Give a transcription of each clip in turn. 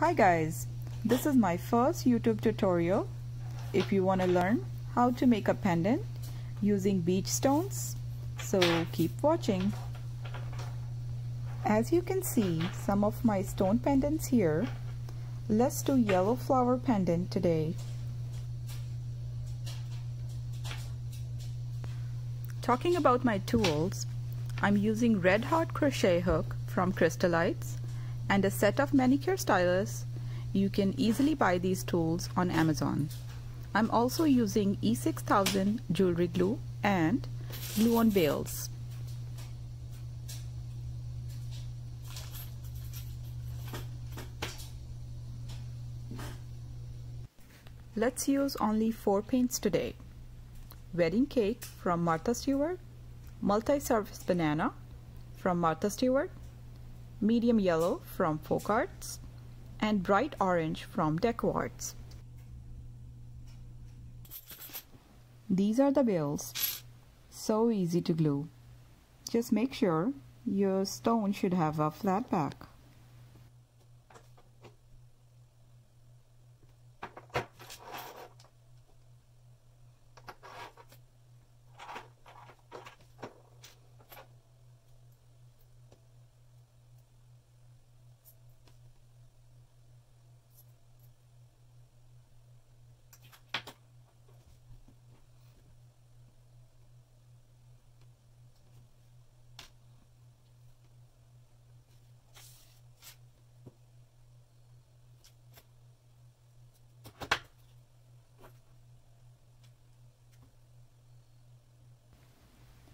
Hi guys, this is my first YouTube tutorial. If you want to learn how to make a pendant using beach stones, so keep watching. As you can see some of my stone pendants here, let's do yellow flower pendant today. Talking about my tools, I'm using Red Heart crochet hook from Crystalites and a set of manicure stylus. You can easily buy these tools on Amazon. I'm also using E6000 jewelry glue and glue on bails. Let's use only four paints today. Wedding Cake from Martha Stewart, Multi-Surface Banana from Martha Stewart, medium yellow from Folk Arts, and bright orange from Deco Arts. These are the bails. So easy to glue. Just make sure your stone should have a flat back.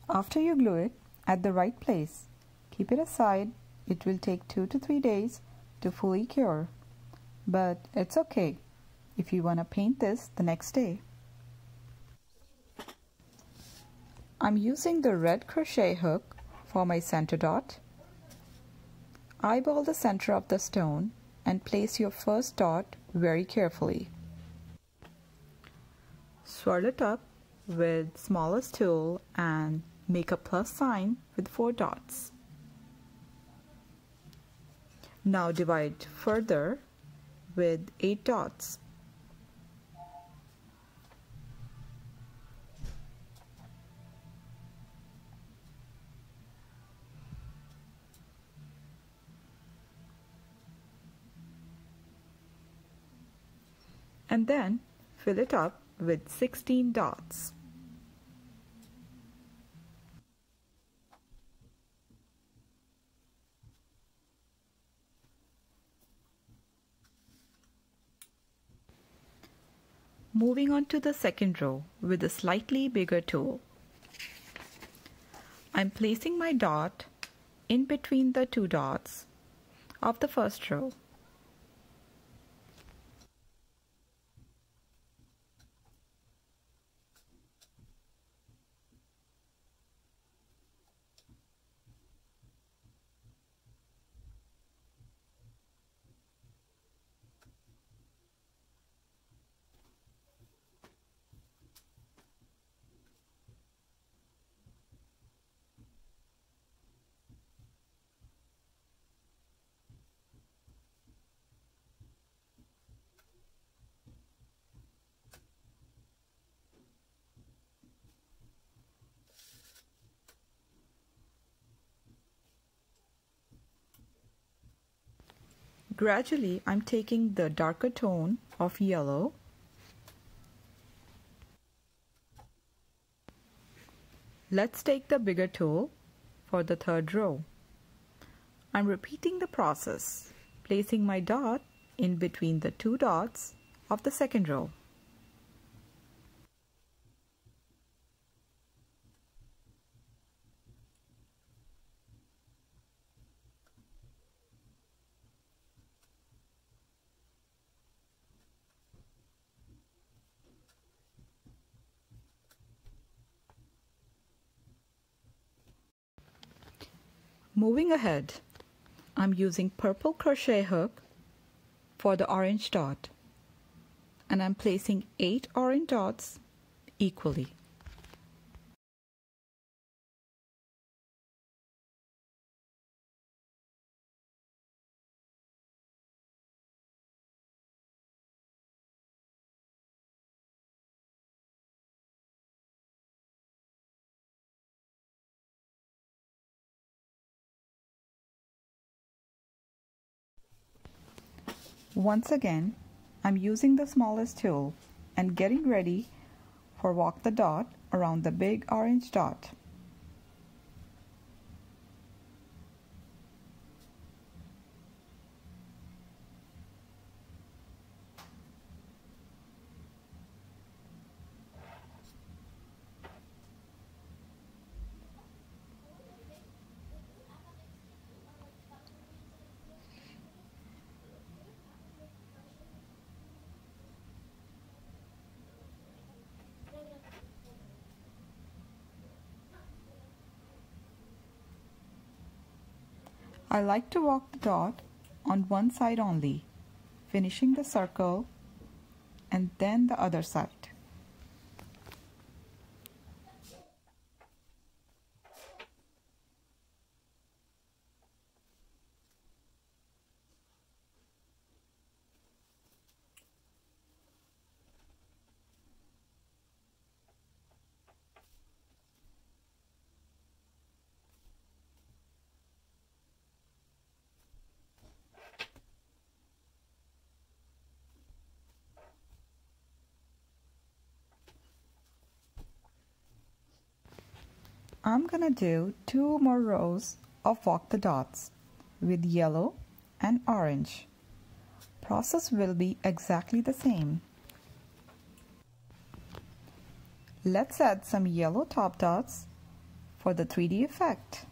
After you glue it at the right place, keep it aside. It will take 2 to 3 days to fully cure. But it's okay if you want to paint this the next day. I'm using the red crochet hook for my center dot. Eyeball the center of the stone and place your first dot very carefully. Swirl it up with smallest tool and Make a plus sign with four dots. Now divide further with eight dots. And then fill it up with 16 dots. Moving on to the second row with a slightly bigger tool. I'm placing my dot in between the two dots of the first row. Gradually, I'm taking the darker tone of yellow Let's take the bigger tool for the third row. I'm repeating the process, placing my dot in between the two dots of the second row. Moving ahead, I'm using purple crochet hook for the orange dot and I'm placing 8 orange dots equally. Once again, I'm using the smallest tool and getting ready for walk the dot around the big orange dot. I like to walk the dot on one side only, finishing the circle and then the other side. I'm gonna do two more rows of walk the dots with yellow and orange. Process will be exactly the same. Let's add some yellow top dots for the 3D effect.